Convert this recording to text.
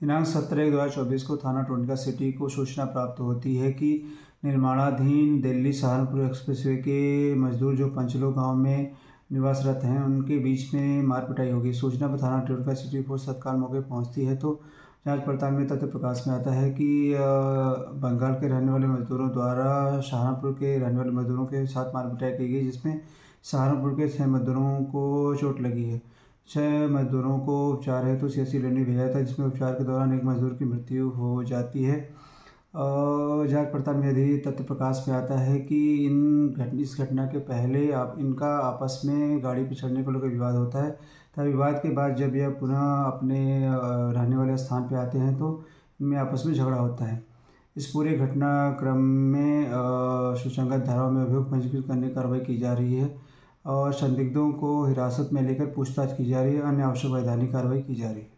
दिनांक सत्रह एक दो हज़ार चौबीस को थाना टोनका सिटी को सूचना प्राप्त होती है कि निर्माणाधीन दिल्ली सहारनपुर एक्सप्रेसवे के मजदूर जो पंचलो गाँव में निवासरत हैं, उनके बीच में मार पिटाई होगी। सूचना पर थाना टोनका सिटी फोर्स तत्काल मौके पहुँचती है तो जाँच पड़ताल में तथ्य प्रकाश में आता है कि बंगाल के रहने वाले मजदूरों द्वारा सहारनपुर के रहने वाले मजदूरों के साथ मारपिटाई की गई, जिसमें सहारनपुर के छः मजदूरों को चोट लगी है। छः मजदूरों को उपचार हेतु सी एस सी लेने भेजा था जिसमें उपचार के दौरान एक मजदूर की मृत्यु हो जाती है। जाँच पड़ताल में यदि तथ्य प्रकाश में आता है कि इन घट, इस घटना के पहले आप, इनका आपस में गाड़ी पर चढ़ने को लेकर विवाद होता है, तब विवाद के बाद जब यह पुनः अपने रहने वाले स्थान पर आते हैं तो इनमें आपस में झगड़ा होता है। इस पूरे घटनाक्रम में सुसंगत धाराओं में अभियोग पंजीकृत करने की कार्रवाई की जा रही है। और संदिग्धों को हिरासत में लेकर पूछताछ की जा रही है। अन्य आवश्यक वैधानिक कार्रवाई की जा रही है।